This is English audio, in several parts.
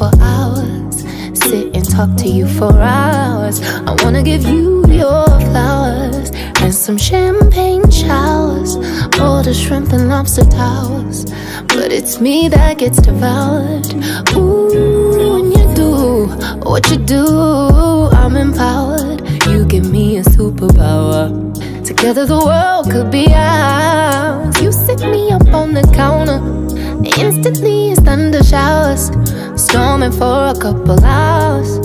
for hours. Sit and talk to you for hours. I wanna give you your flowers and some champagne showers. All the shrimp and lobster towers. But it's me that gets devoured. Ooh, when you do what you do, I'm empowered. You give me a superpower. Together the world could be ours. You sit me Storming for a couple hours.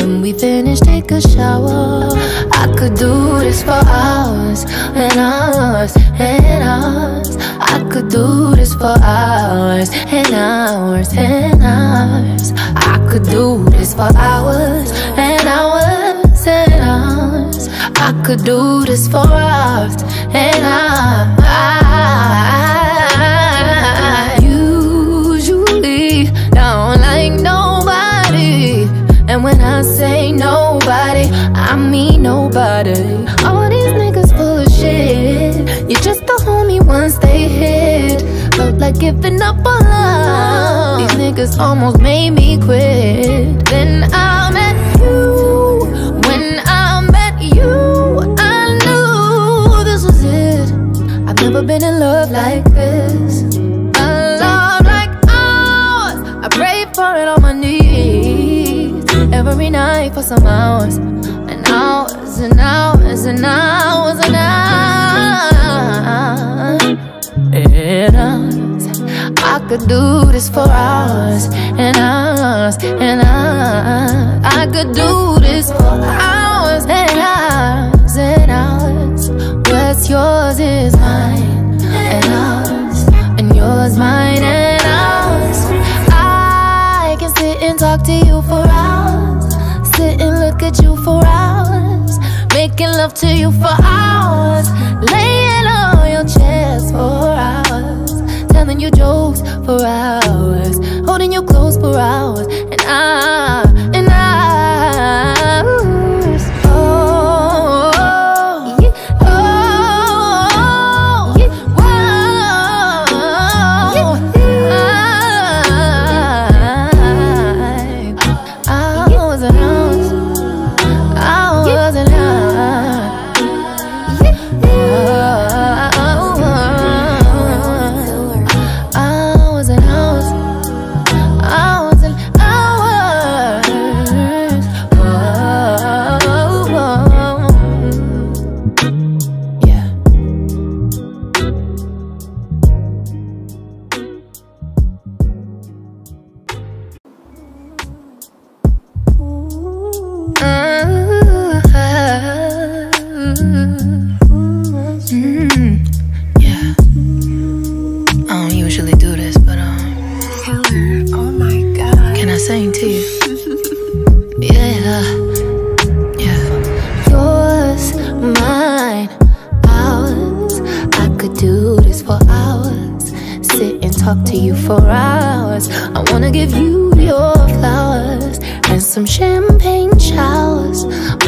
When we finish, take a shower. I could do this for hours and hours and hours. I could do this for hours and hours and hours. I could do this for hours and hours and hours. I could do this for hours and hours. I mean nobody. All these niggas full of shit. You're just a homie once they hit. Felt like giving up on love. These niggas almost made me quit. Then I met you. When I met you, I knew this was it. I've never been in love like every night for some hours and hours and hours and hours and hours. I could do this for hours and hours and hours. I could do this for hours and hours and hours. What's yours is mine and ours, and yours mine for hours, making love to you for hours, laying on your chest for hours, telling you jokes for hours, holding you close for hours, and I, and I. talk to you for hours. I wanna give you your flowers and some champagne showers.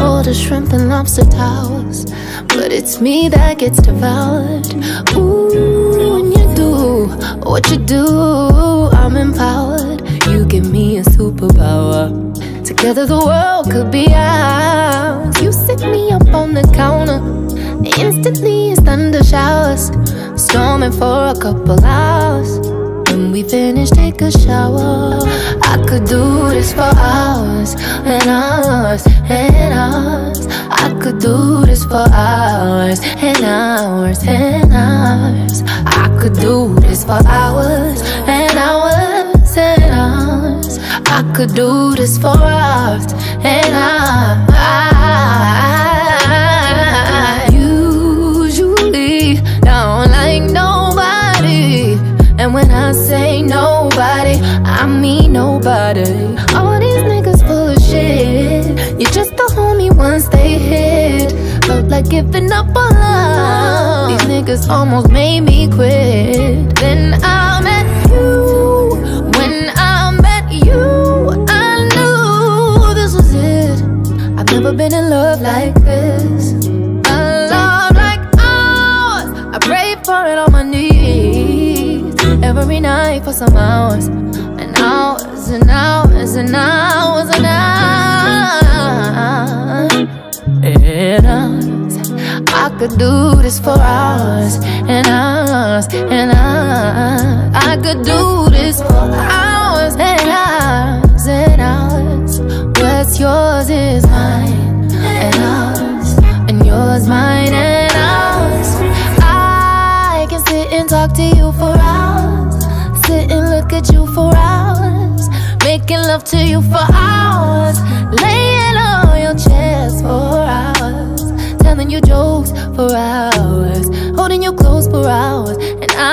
All the shrimp and lobster towers. But it's me that gets devoured. Ooh, when you do what you do, I'm empowered. You give me a superpower. Together the world could be ours. You sit me up on the counter. Instantly it's thunder showers. Storming for a couple hours. When we finish, take a shower. I could do this for hours and hours and hours. I could do this for hours and hours and hours. I could do this for hours and hours and hours. I could do this for hours and hours. I say nobody, I mean nobody. All these niggas full of shit. You're just a homie once they hit. Felt like giving up on love. These niggas almost made me quit. Then I met you. When I met you, I knew this was it. I've never been in love like this. Every night for some hours and hours and hours and hours and hours and hours. I could do this for hours and hours and hours. I could do this for hours and hours and hours. What's yours is look at you for hours, making love to you for hours, laying on your chest for hours, telling you jokes for hours, holding you close for hours, and I.